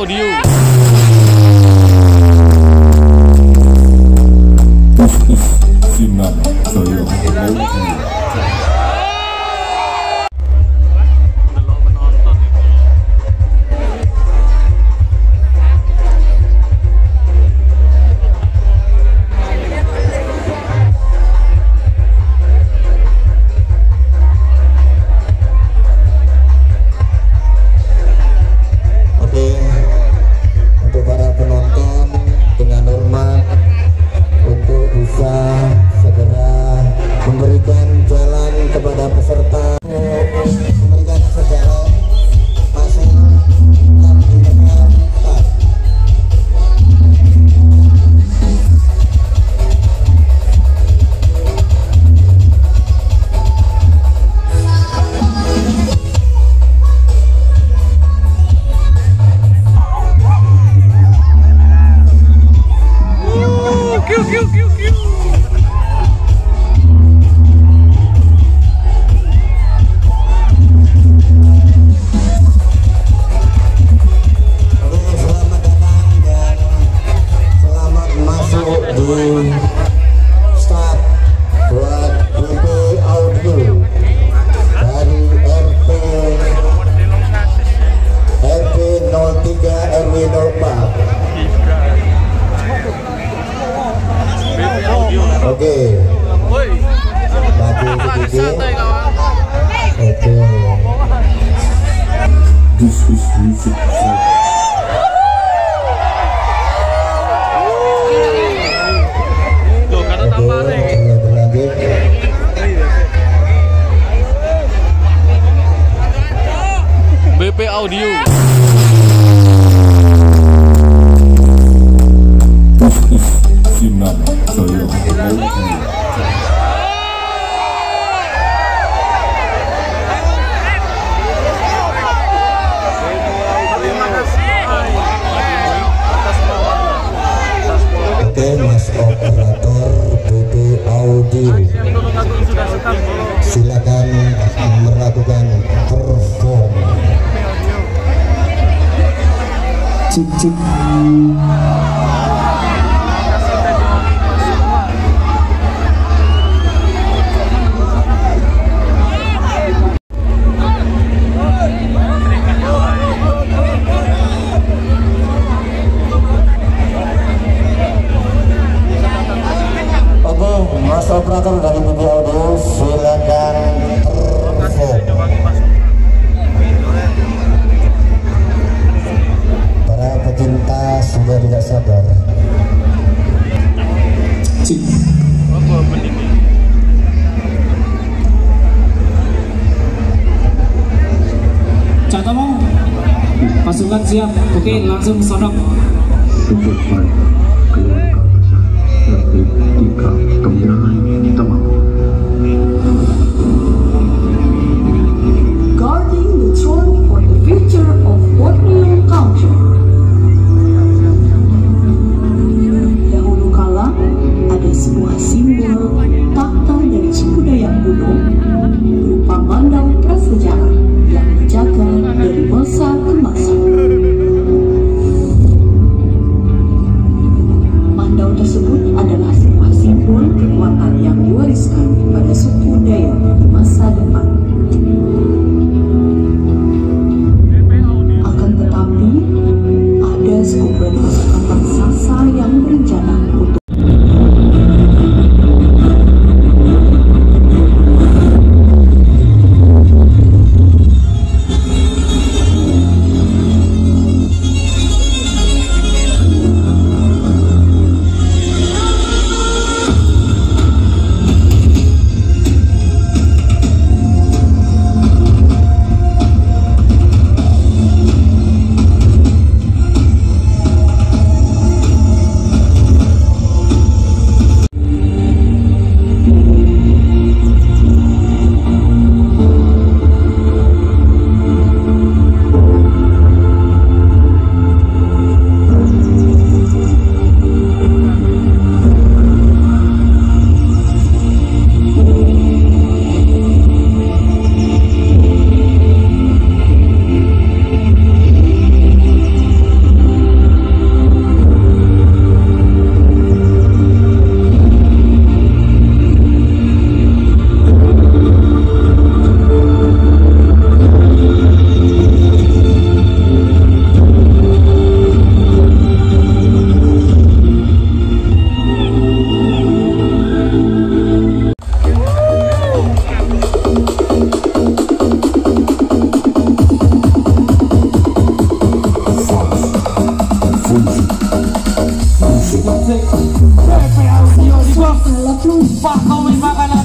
without you. This is music. BP Audio. Sinar, 집 집. Bukan siap. Oke, langsung sonok. Musik, Musik, Musik, Musik, Musik, Musik,